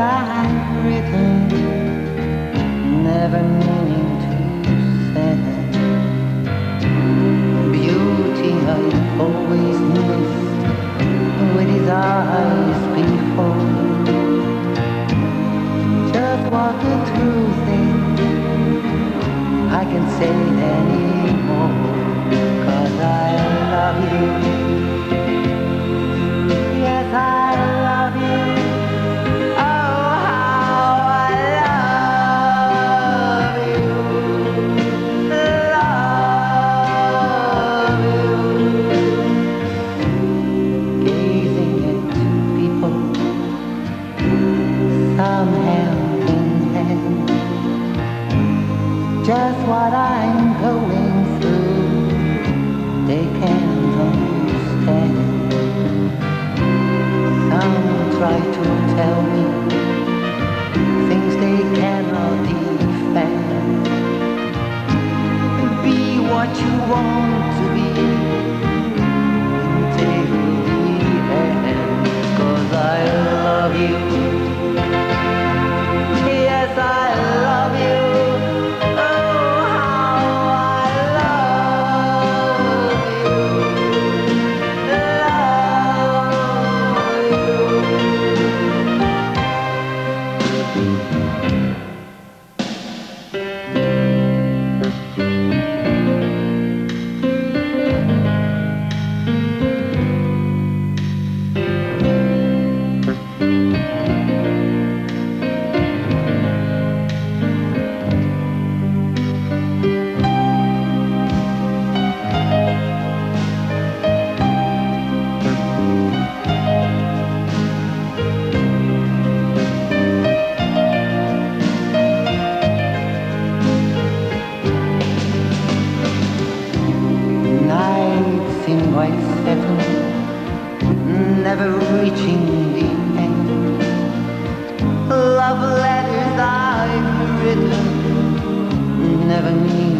I've written, never meaning to say. Beauty I always miss with his eyes before. Just walking Just what I'm going through, they can't understand. Some try to tell me things they cannot defend. Be what you want never reaching the end. Love letters I've written, never meaning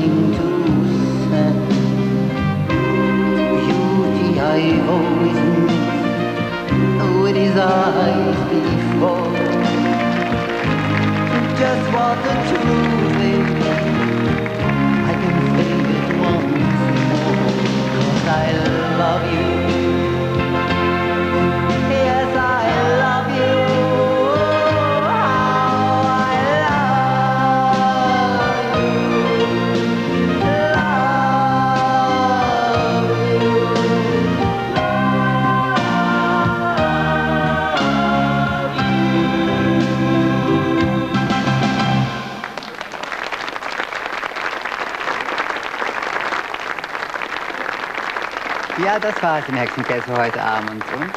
Ja, das war's im Hexenkessel heute Abend und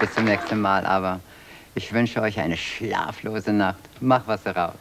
bis zum nächsten Mal. Aber ich wünsche euch eine schlaflose Nacht. Mach was daraus.